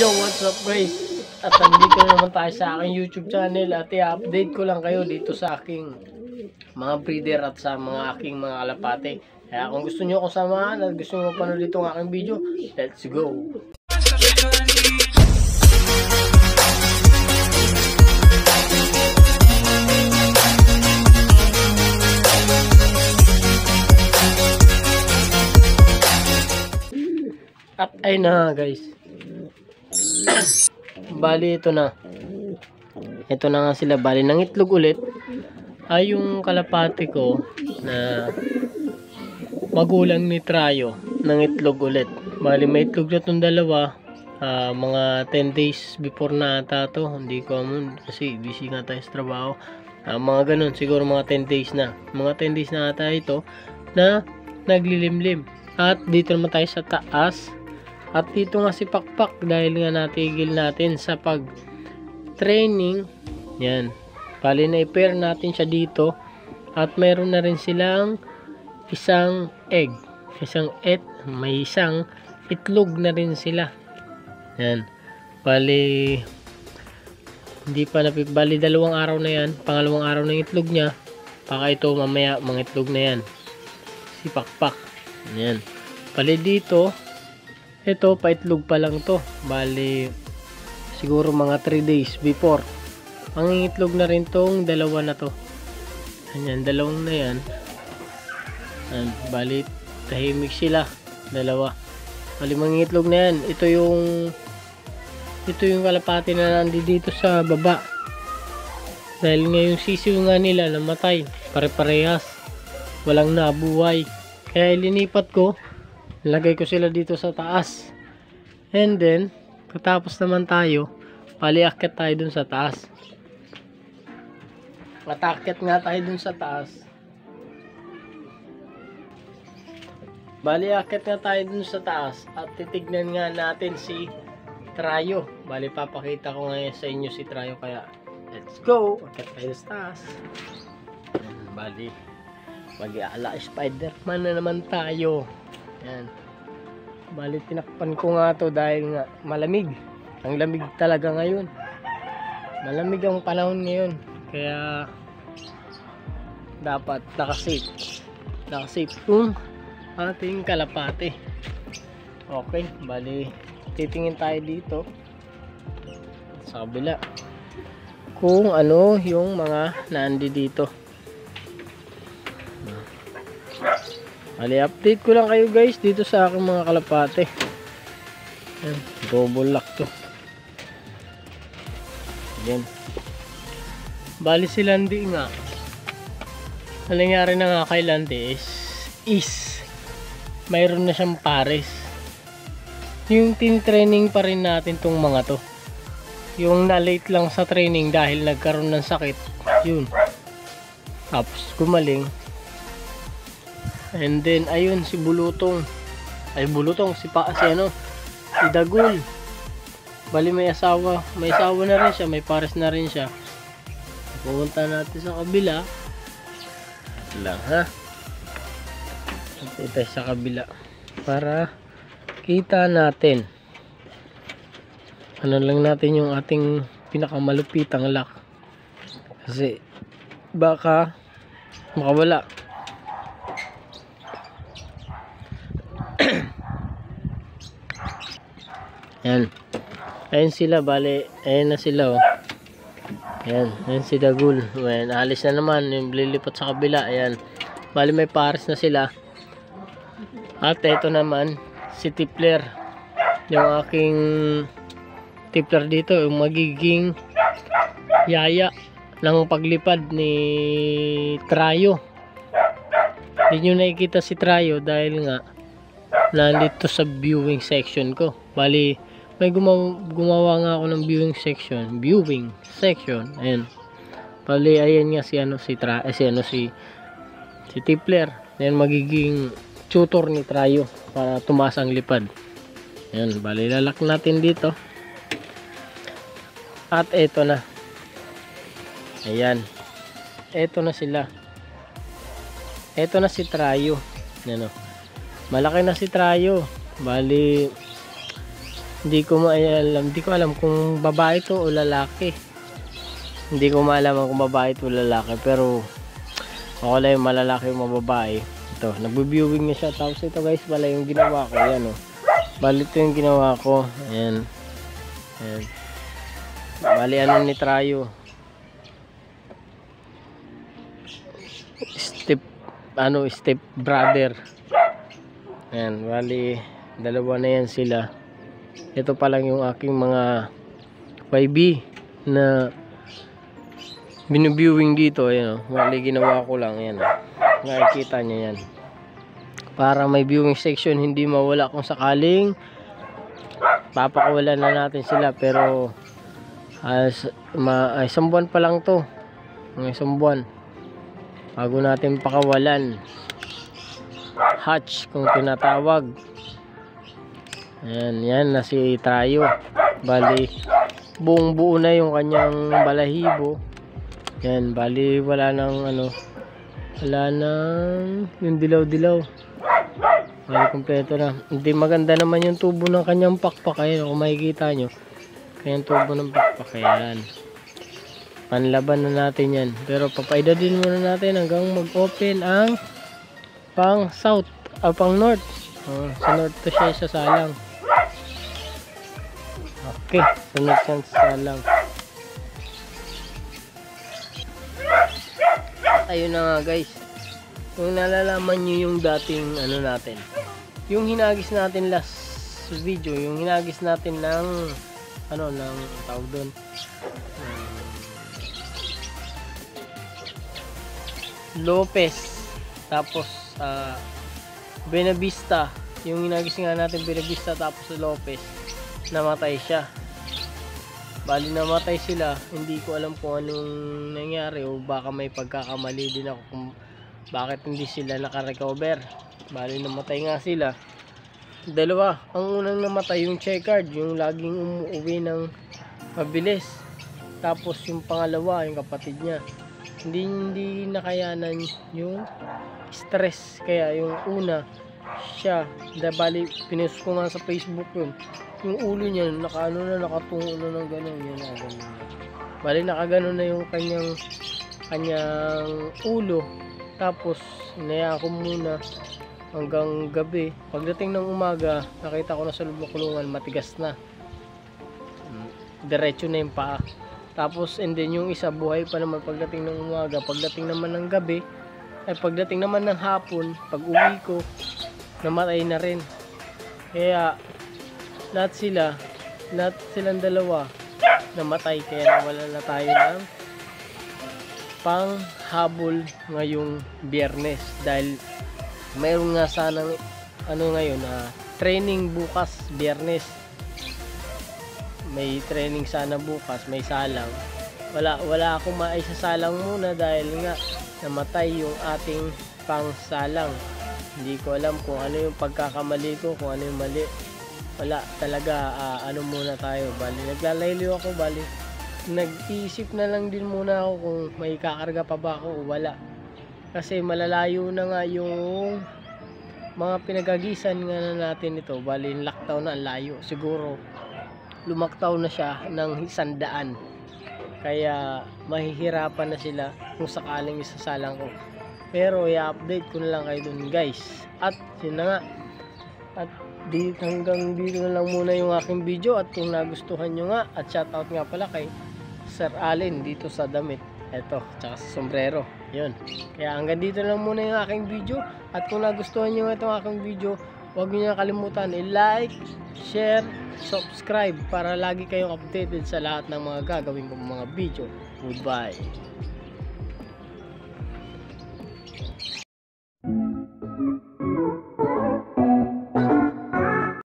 Yo, what's up guys? At nandito na naman tayo sa aking YouTube channel at i-update ko lang kayo dito sa aking mga breeder at sa mga aking mga kalapate. Kaya kung gusto nyo akong samahan at gusto nyo mapanood dito ang aking video, let's go! At ay na guys. Bali ito na. Ito na nga sila. Bali ng itlog ulit. Ay yung kalapati ko na magulang ni Trayo ng itlog ulit. Bali may itlog na itong dalawa. ah, mga 10 days before na ata to. Hindi ko amun kasi busy nga tayo sa trabaho. Ah, mga ganun. Siguro mga 10 days na. Mga 10 days na ata ito na naglilimlim. At dito naman tayo sa taas. At dito nga si Pakpak dahil nga natigil natin sa pag training. Yan. Bali na i-pair natin siya dito. At meron na rin silang isang egg. Isang et. May isang itlog na rin sila. Yan. Bali hindi pa napip dalawang araw na yan. Pangalawang araw ng itlog niya. Baka ito mamaya mga itlog na yan. Si Pakpak. Yan. Bali dito ito, paitlog pa lang to. Bali, siguro mga 3 days before. Mangingitlog na rin tong dalawa na to. Ayan, dalawang na yan. Ayan, bali, tahimik sila. Dalawa. Bali, mangingitlog na yan. Ito yung ito yung kalapati na nandi dito sa baba. Dahil nga yung sisiw nga nila namatay. Pare-parehas. Walang nabuhay. Kaya ilinipat ko Lagay ko sila dito sa taas. And then, katapos naman tayo, paliakit tayo dun sa taas. Matakit nga tayo dun sa taas. Bali, akit nga tayo dun sa taas at titignan nga natin si Trayo. Bali, papakita ko ngayon sa inyo si Trayo kaya let's go! Akit tayo sa taas. Bali, mag-aala Spider-Man na naman tayo. Yan. Bali, tinakpan ko nga to dahil nga malamig. Ang lamig talaga ngayon. Malamig ang panahon ngayon. Kaya, dapat nakasafe. Nakasafe yung ating kalapate. Okay, bali, titingin tayo dito. Sa kabila. Kung ano yung mga nandi dito. Ali, update ko lang kayo guys dito sa aking mga kalapate. Ayan, double lock to. Ayan. Bali si Landi nga. Ang nangyari na nga kay Landi is, is mayroon na siyang pares. Yung team training pa rin natin tong mga to. Yung na-late lang sa training dahil nagkaroon ng sakit. Yun. Tapos gumaling And then ayun si Bulutong. Ay Bulutong si pa si ano si Dagul. Bali may asawa, may asawa na rin siya, may pares na rin siya. Pupunta natin sa kabila. Lang ha. Ito sa kabila para kita natin. Ano lang natin yung ating pinakamalupitang lock. Kasi baka makawala. Ayan. Ayan sila, bale. Ayan na sila, oh. Ayan. Ayan si Dagul. Ayan, alis na naman. Yung lilipat sa kabila. Ayan. Bale, may pares na sila. At ito naman, si Tipler. Yung aking Tipler dito, yung magiging yaya ng paglipad ni Trayo. Hindi nyo nakikita si Trayo dahil nga nandito sa viewing section ko. Bali, may gumawa, gumawa nga ako ng viewing section. Viewing section. Ayan. Bali, ayan nga si ano si Tra, eh, si ano si si Tipler. Ayan magiging tutor ni Trayo para tumaas ang lipad. Ayan, bali lalak natin dito. At eto na. Ayan. Eto na sila. Eto na si Trayo. Ano? Malaki na si Trayo. Bali Hindi ko maalam, hindi ko alam kung babae to o lalaki. Hindi ko maalam kung babae to o lalaki, pero ako lang yung malalaki yung mababae. Ito, nagbe-viewing na siya. Tapos ito guys, pala yung ginawa ko. Yan o. Bali ito yung ginawa ko. Ayan. Ayan. Bali ano ni Trayo. Step, ano, step brother. Ayan, bali, dalawa na yan sila. Ito pa lang yung aking mga YB na binubiewing dito. Ayan o, bali ginawa ko lang. Ayan o, nakikita nyo yan. Para may viewing section, hindi mawala kung sakaling papakawalan na natin sila. Pero, as, ma, isang buwan pa lang to. Mga isang buwan. Bago natin pakawalan hatch kung tinatawag yan yan na si Trayo. Bali buong buo na yung kanyang balahibo. Yan bali wala nang ano wala nang yung dilaw dilaw bali kompleto na. Hindi maganda naman yung tubo ng kanyang pakpak. Ayun kung makikita nyo kanyang tubo ng pakpak yan panlaban na natin yan. Pero papaida din muna natin hanggang mag open ang pang south o pang north oh, sa north to siya sa salang okay sunod sa salang ayun na nga guys. Kung nalalaman nyo yung dating ano natin yung hinagis natin last video yung hinagis natin ng ano ng tawag doon? Lopez tapos uh, Benavista yung hinagis nga natin Benavista tapos Lopez namatay siya. Bali namatay sila. Hindi ko alam kung anong nangyari o baka may pagkakamali din ako kung bakit hindi sila nakarecover. Bali namatay nga sila. Dalawa. Ang unang namatay yung checkered yung laging umuwi ng mabilis. Tapos yung pangalawa yung kapatid niya. Hindi hindi nakayanan yung stress. Kaya yung una siya. Bali pinost ko nga sa facebook yun. Yung ulo niya nakaano na nakatungo na ng gano'n. Yun na. Bali nakagano na yung kanyang kanyang ulo. Tapos inaya ko muna hanggang gabi. Pagdating ng umaga nakita ko na sa loob matigas na. Diretso na yung paa. Tapos and then yung isa buhay pa naman pagdating ng umaga. Pagdating naman ng gabi ay pagdating naman ng hapon pag uwi ko namatay na rin. Kaya lahat sila lahat silang dalawa namatay. Kaya nawala na tayo ng panghabol ngayong biyernes. Dahil mayroon nga sanang ano ngayon na training bukas biyernes. May training sana bukas may salang. Wala wala akong maisasalang muna dahil nga namatay yung ating pangsalang hindi ko alam kung ano yung pagkakamali ko kung ano yung mali. Wala talaga ah, ano muna tayo bali naglalaylo ako bali nag-iisip na lang din muna ako kung may kakarga pa ba ako o wala. Kasi malalayo na nga yung mga pinagagisan nga na natin ito bali lockdown na ang layo siguro lumaktaw na siya ng isandaan kaya mahihirapan na sila kung sakaling isasalang ko pero i-update ko na lang kayo dun guys. At yun na nga. At di, hanggang dito na lang muna yung aking video. At kung nagustuhan nyo nga at shoutout nga pala kay Sir Allen dito sa damit. Eto tsaka sa sombrero. Yun. Kaya hanggang dito lang muna yung aking video. At kung nagustuhan nyo itong aking video huwag nyo na kalimutan i-like share subscribe para lagi kayong updated sa lahat ng mga gagawin kong mga video. Goodbye